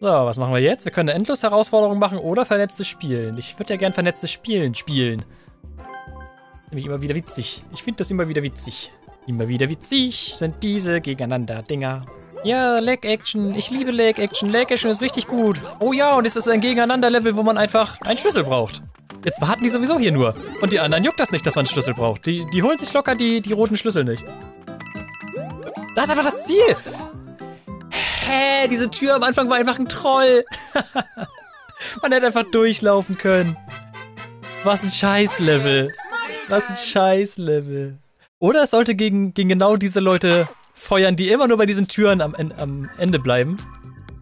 So, was machen wir jetzt? Wir können eine Endlos-Herausforderung machen oder vernetztes Spielen. Ich würde ja gern vernetztes Spielen spielen. Nämlich immer wieder witzig. Ich finde das immer wieder witzig. Immer wieder witzig sind diese Gegeneinander-Dinger. Ja, Leg-Action. Ich liebe Leg-Action. Leg-Action ist richtig gut. Oh ja, und es ist ein Gegeneinander-Level, wo man einfach einen Schlüssel braucht. Jetzt warten die sowieso hier nur. Und die anderen juckt das nicht, dass man einen Schlüssel braucht. Die, die holen sich locker die, die roten Schlüssel nicht. Das ist einfach das Ziel. Hä, diese Tür am Anfang war einfach ein Troll. man hätte einfach durchlaufen können. Was ein Scheißlevel. Was ein Scheißlevel. Oder es sollte gegen, gegen genau diese Leute feuern, die immer nur bei diesen Türen am, am Ende bleiben.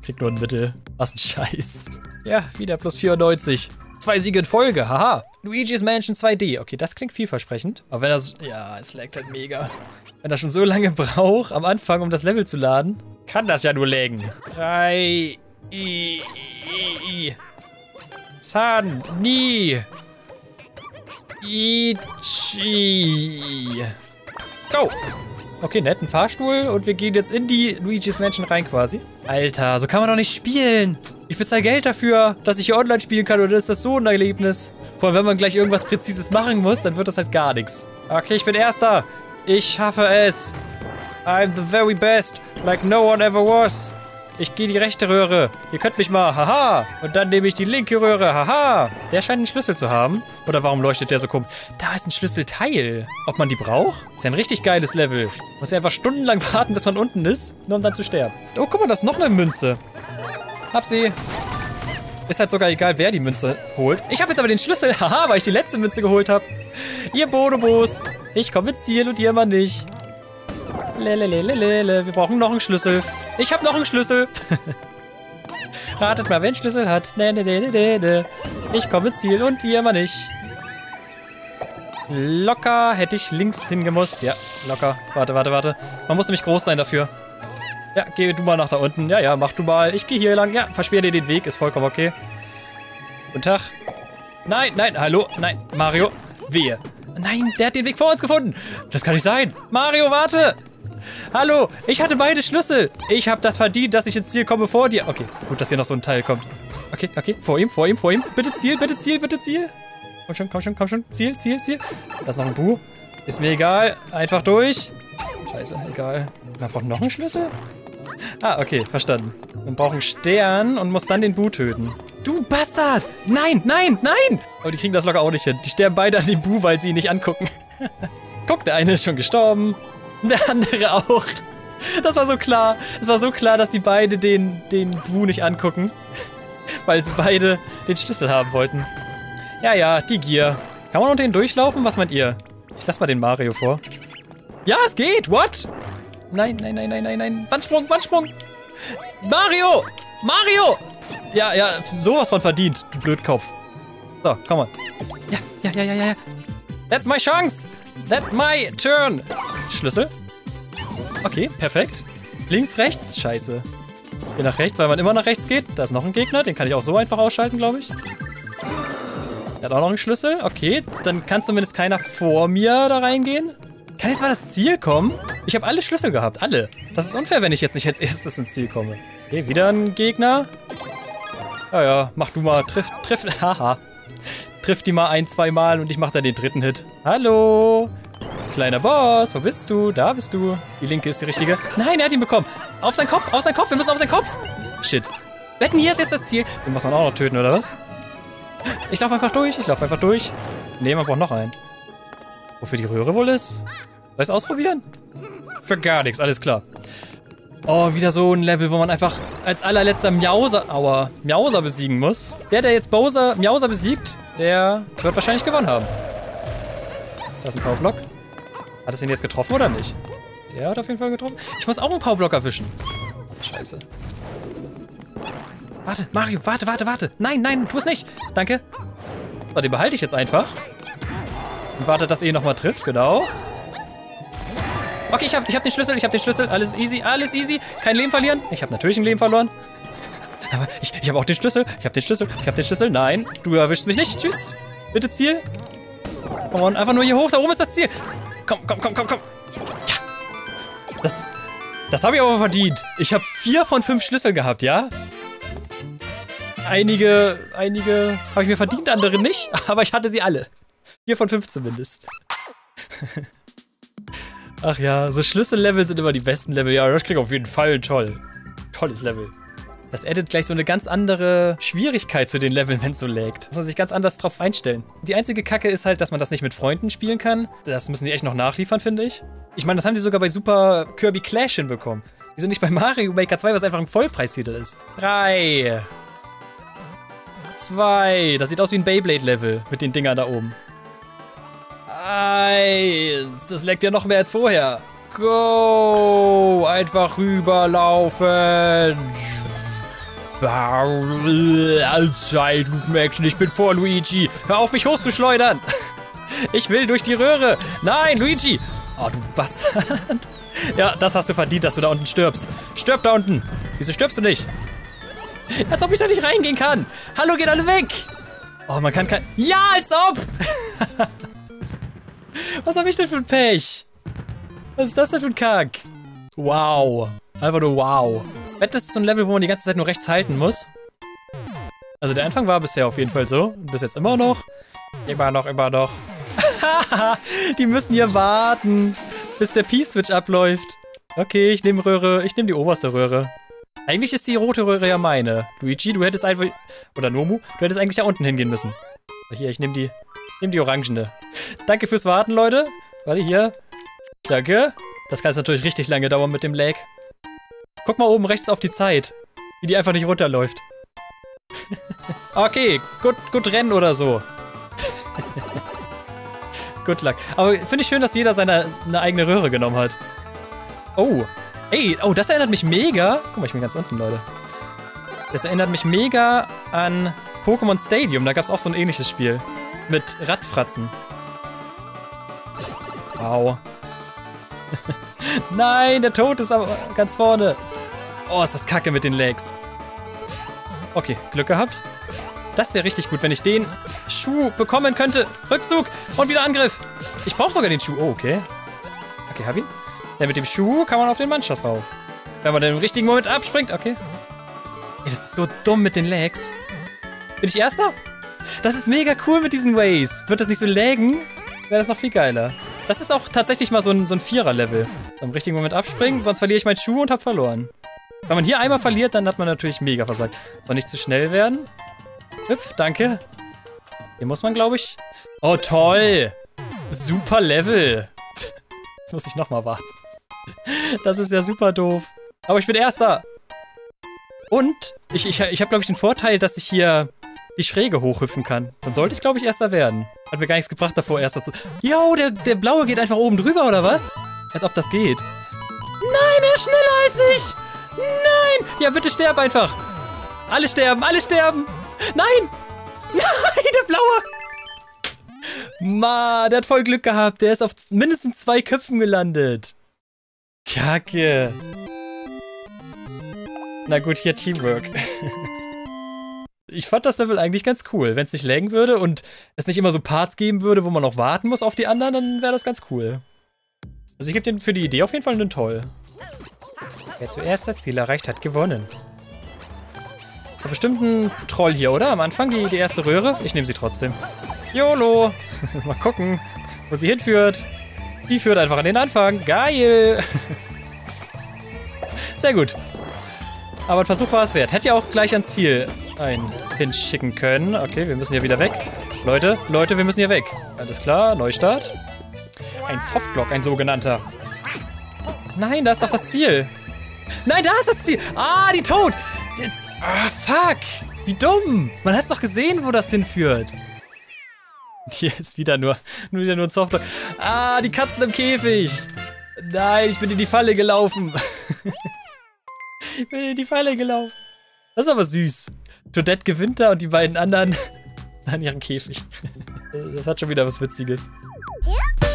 Kriegt nur ein Mittel. Was ein Scheiß. Ja, wieder plus 94. Zwei Siege in Folge, haha. Luigi's Mansion 2D. Okay, das klingt vielversprechend. Aber wenn das... Ja, es laggt halt mega. Wenn er schon so lange braucht am Anfang, um das Level zu laden, kann das ja nur laggen. 3... I, I, I. San, Ni. Ichi. Go! Okay, netten Fahrstuhl und wir gehen jetzt in die Luigi's Mansion rein quasi. Alter, so kann man doch nicht spielen. Ich bezahle Geld dafür, dass ich hier online spielen kann oder ist das so ein Erlebnis? Vor allem, wenn man gleich irgendwas Präzises machen muss, dann wird das halt gar nichts. Okay, ich bin Erster. Ich schaffe es. I'm the very best, like no one ever was. Ich gehe die rechte Röhre. Ihr könnt mich mal. Haha. Und dann nehme ich die linke Röhre. Haha. Der scheint einen Schlüssel zu haben. Oder warum leuchtet der so komisch? Da ist ein Schlüsselteil. Ob man die braucht? Ist ja ein richtig geiles Level. Muss ja einfach stundenlang warten, bis man unten ist, nur um dann zu sterben. Oh, guck mal, das ist noch eine Münze. Hab sie. Ist halt sogar egal, wer die Münze holt. Ich habe jetzt aber den Schlüssel. Haha, weil ich die letzte Münze geholt habe. Ihr Bonobos. Ich komme ins Ziel und ihr immer nicht. Lelelelelele. Wir brauchen noch einen Schlüssel. Ich habe noch einen Schlüssel. Ratet mal, wer einen Schlüssel hat. Ne, ne, ne, ne. Ich komme ins Ziel und ihr immer nicht. Locker hätte ich links hingemusst. Ja, locker. Warte, warte, warte. Man muss nämlich groß sein dafür. Ja, geh du mal nach da unten. Ja, ja, mach du mal. Ich gehe hier lang. Ja, versperr dir den Weg. Ist vollkommen okay. Guten Tag. Nein, nein, hallo. Nein, Mario. Wehe. Nein, der hat den Weg vor uns gefunden. Das kann nicht sein. Mario, warte. Hallo, ich hatte beide Schlüssel. Ich habe das verdient, dass ich ins Ziel komme vor dir. Okay, gut, dass hier noch so ein Teil kommt. Okay, okay, vor ihm, vor ihm, vor ihm. Bitte Ziel, bitte Ziel, bitte Ziel. Komm schon, komm schon, komm schon. Ziel, Ziel, Ziel. Da ist noch ein Bu. Ist mir egal. Einfach durch. Scheiße, egal. Man braucht noch einen Schlüssel? Ah, okay, verstanden. Man braucht einen Stern und muss dann den Bu töten. Du Bastard! Nein, nein, nein! Aber die kriegen das locker auch nicht hin. Die sterben beide an dem Bu, weil sie ihn nicht angucken. Guck, der eine ist schon gestorben. Der andere auch. Das war so klar. Es war so klar, dass sie beide den, den Bu nicht angucken. Weil sie beide den Schlüssel haben wollten. Ja, ja, die Gier. Kann man unter den durchlaufen? Was meint ihr? Ich lass mal den Mario vor. Ja, es geht! What? Nein, nein, nein, nein, nein, nein. Wandsprung, Wandsprung! Mario! Mario! Ja, ja, sowas von verdient, du Blödkopf. So, komm mal. Ja, ja, ja, ja, ja. That's my chance! That's my turn! Schlüssel. Okay, perfekt. Links, rechts. Scheiße. Hier nach rechts, weil man immer nach rechts geht. Da ist noch ein Gegner. Den kann ich auch so einfach ausschalten, glaube ich. Er hat auch noch einen Schlüssel. Okay, dann kann zumindest keiner vor mir da reingehen. Kann jetzt mal das Ziel kommen? Ich habe alle Schlüssel gehabt. Alle. Das ist unfair, wenn ich jetzt nicht als erstes ins Ziel komme. Okay, wieder ein Gegner. Ja, ja, mach du mal. Triff, triff, haha. Triff die mal ein, zwei Mal und ich mach dann den dritten Hit. Hallo? Kleiner Boss, wo bist du? Da bist du. Die linke ist die richtige. Nein, er hat ihn bekommen. Auf seinen Kopf, auf seinen Kopf. Wir müssen auf seinen Kopf. Shit. Wetten, hier ist jetzt das Ziel. Den muss man auch noch töten, oder was? Ich laufe einfach durch. Ich laufe einfach durch. Nee, man braucht noch einen. Wofür die Röhre wohl ist? Soll ich es ausprobieren? Für gar nichts, alles klar. Oh, wieder so ein Level, wo man einfach als allerletzter Miauser, aua, Miauser besiegen muss. Der, der jetzt Bowser, Miauser besiegt, der wird wahrscheinlich gewonnen haben. Da ist ein Powerblock. Hat es ihn jetzt getroffen oder nicht? Der hat auf jeden Fall getroffen. Ich muss auch einen Powerblock erwischen. Scheiße. Warte, Mario, warte, warte, warte. Nein, nein, tu es nicht. Danke. So, den behalte ich jetzt einfach. Und warte, dass er ihn nochmal trifft, genau. Okay, ich habe ich hab den Schlüssel, ich habe den Schlüssel. Alles easy, alles easy. Kein Leben verlieren. Ich habe natürlich ein Leben verloren. Aber ich, ich habe auch den Schlüssel. Ich habe den Schlüssel. Ich habe den Schlüssel. Nein, du erwischst mich nicht. Tschüss. Bitte Ziel. Komm on, einfach nur hier hoch. Da oben ist das Ziel. Komm, komm, komm, komm, komm. Ja. Das, das habe ich aber verdient. Ich habe vier von fünf Schlüsseln gehabt, ja? Einige, einige habe ich mir verdient, andere nicht, aber ich hatte sie alle. Vier von fünf zumindest. Ach ja, so Schlüssellevel sind immer die besten Level. Ja, das krieg ich auf jeden Fall toll. Tolles Level. Das addet gleich so eine ganz andere Schwierigkeit zu den Leveln, wenn es so laggt. Muss man sich ganz anders drauf einstellen. Die einzige Kacke ist halt, dass man das nicht mit Freunden spielen kann. Das müssen die echt noch nachliefern, finde ich. Ich meine, das haben die sogar bei Super Kirby Clash hinbekommen. Wieso nicht bei Mario Maker 2, was einfach ein Vollpreistitel ist? Drei. Zwei. Das sieht aus wie ein Beyblade-Level mit den Dingern da oben. Eins. Das leckt ja noch mehr als vorher. Go. Einfach rüberlaufen. Als Zeitlupen-Action. Ich bin vor Luigi. Hör auf, mich hochzuschleudern. Ich will durch die Röhre. Nein, Luigi. Oh, du Bastard. Ja, das hast du verdient, dass du da unten stirbst. Stirb da unten. Wieso stirbst du nicht? Als ob ich da nicht reingehen kann. Hallo, geht alle weg. Oh, man kann kein... Ja, als ob. Was habe ich denn für ein Pech? Was ist das denn für ein Kack? Wow. Einfach nur wow. Das ist so ein Level, wo man die ganze Zeit nur rechts halten muss. Also der Anfang war bisher auf jeden Fall so. Bis jetzt immer noch. Immer noch, immer noch. die müssen hier warten, bis der P-Switch abläuft. Okay, ich nehme Röhre, ich nehme die oberste Röhre. Eigentlich ist die rote Röhre ja meine. Luigi, du hättest einfach... Oder Nomu, du hättest eigentlich da unten hingehen müssen. Hier, ich nehme die... Nimm die orangene. Danke fürs Warten, Leute. Warte, hier. Danke. Das kann jetzt natürlich richtig lange dauern mit dem Lag. Guck mal oben rechts auf die Zeit. Wie die einfach nicht runterläuft. okay, gut, gut rennen oder so. Good luck. Aber finde ich schön, dass jeder seine eine eigene Röhre genommen hat. Oh. Ey, oh, das erinnert mich mega. Guck mal, ich bin ganz unten, Leute. Das erinnert mich mega an Pokémon Stadium. Da gab es auch so ein ähnliches Spiel. Mit Radfratzen. Wow. Nein, der Tod ist aber ganz vorne. Oh, ist das kacke mit den Legs. Okay, Glück gehabt. Das wäre richtig gut, wenn ich den Schuh bekommen könnte. Rückzug und wieder Angriff. Ich brauche sogar den Schuh. Oh, okay. Okay, hab ihn. Ja, mit dem Schuh kann man auf den Mannschass rauf. Wenn man dann im richtigen Moment abspringt. Okay. Ey, das ist so dumm mit den Legs. Bin ich Erster? Das ist mega cool mit diesen Ways. Wird das nicht so laggen, wäre das noch viel geiler. Das ist auch tatsächlich mal so ein, so ein Vierer-Level. Im richtigen Moment abspringen, sonst verliere ich meinen Schuh und hab verloren. Wenn man hier einmal verliert, dann hat man natürlich mega versagt. Soll nicht zu schnell werden. Hüpf, danke. Hier muss man, glaube ich... Oh, toll. Super Level. Jetzt muss ich nochmal warten. Das ist ja super doof. Aber ich bin Erster. Und ich, ich, ich habe, glaube ich, den Vorteil, dass ich hier die Schräge hochhüpfen kann. Dann sollte ich, glaube ich, Erster werden. Hat mir gar nichts gebracht, davor Erster zu... Yo, der, der Blaue geht einfach oben drüber, oder was? Als ob das geht. Nein, er ist schneller als ich! Nein! Ja, bitte sterb einfach! Alle sterben, alle sterben! Nein! Nein, der Blaue! Ma, der hat voll Glück gehabt. Der ist auf mindestens zwei Köpfen gelandet. Kacke. Na gut, hier Teamwork. ich fand das Level eigentlich ganz cool. Wenn es nicht laggen würde und es nicht immer so Parts geben würde, wo man noch warten muss auf die anderen, dann wäre das ganz cool. Also ich gebe den für die Idee auf jeden Fall einen Toll. Wer zuerst das Ziel erreicht, hat gewonnen. Ist doch bestimmt ein Troll hier, oder? Am Anfang die, die erste Röhre. Ich nehme sie trotzdem. YOLO! Mal gucken, wo sie hinführt. Die führt einfach an den Anfang. Geil! Sehr gut. Aber ein Versuch war es wert. Hätte ja auch gleich ans Ziel ein hinschicken können. Okay, wir müssen hier wieder weg. Leute, Leute, wir müssen hier weg. Alles klar, Neustart. Ein Softlock, ein sogenannter. Nein, da ist doch das Ziel. Nein, da ist das Ziel. Ah, die Toad. Jetzt. Ah, fuck. Wie dumm. Man hat es doch gesehen, wo das hinführt. Hier ist wieder nur, nur wieder nur ein Softlock. Ah, die Katzen im Käfig. Nein, ich bin in die Falle gelaufen. ich bin in die Falle gelaufen. Das ist aber süß. Toadette gewinnt da und die beiden anderen an ihrem Käfig. Das hat schon wieder was Witziges. Ja?